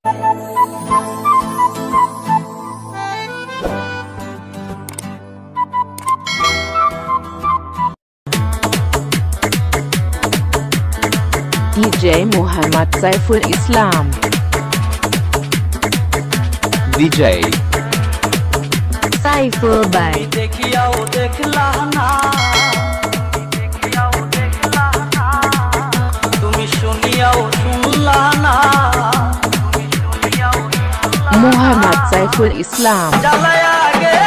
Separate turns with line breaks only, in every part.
DJ Muhammad Saiful Islam.
DJ
Saiful
Bhai. Mohammad Saiful Islam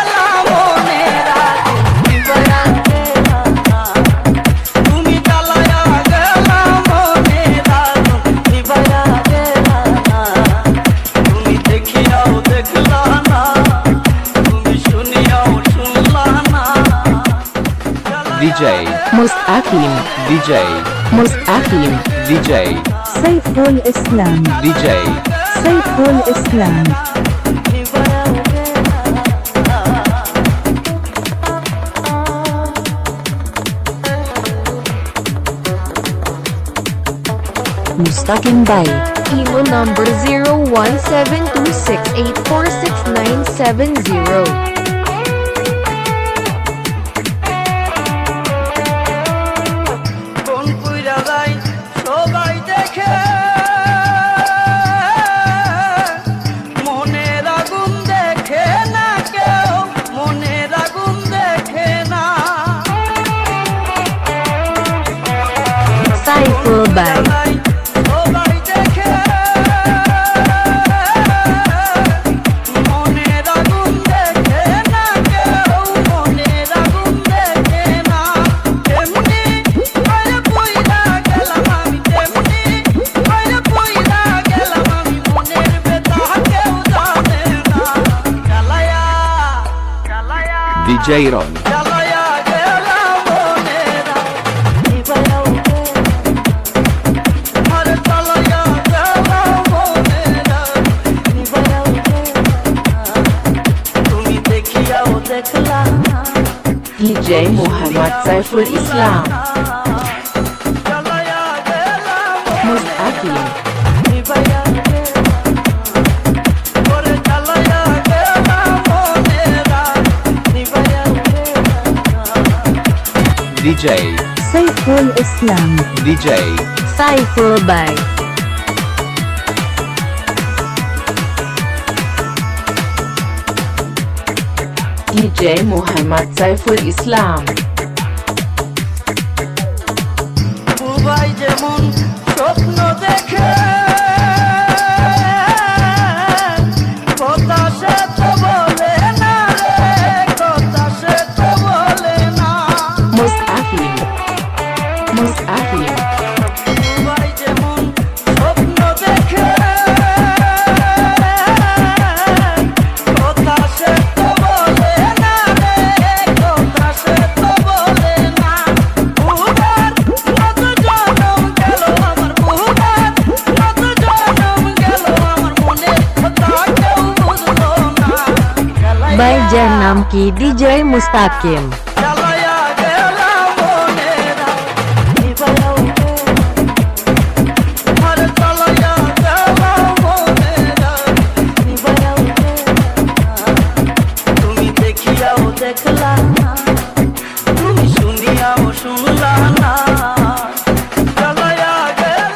DJ
Mustaqim
DJ
Mustaqim
DJ
Saiful Islam
DJ
Saiful Islam Taguig by
email number
017268469770. Vijay Irani
DJ
Muhammad Saiful Islam Mustaqim
DJ.
Saiful Islam
DJ.
Saiful Bay DJ Muhammad Saiful Islam.
সবাই যেমন স্বপ্ন দেখে
by Janamki DJ
Mustakim.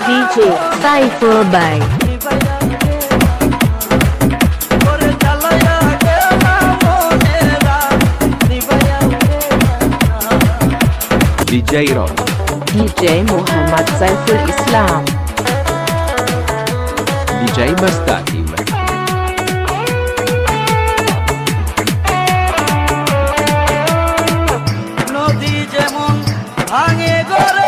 DJ Saiful
Bye. ডিজাইরন
ডিজাই Mohammad Saiful Islam
ডিজাই মাস্তাকিম
নদী যেমন ভাঙে গড়ে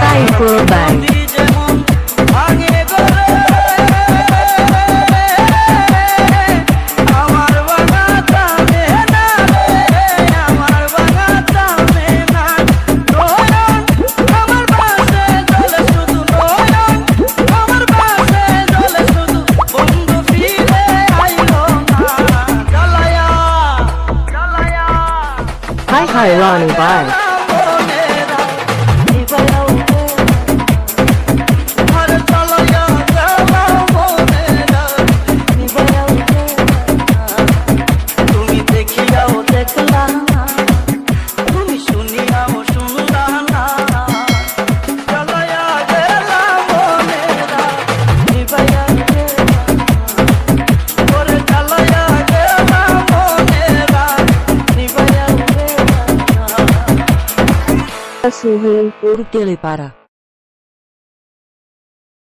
Cypher Bank. Kairani Bye. sugen,
urtile
para.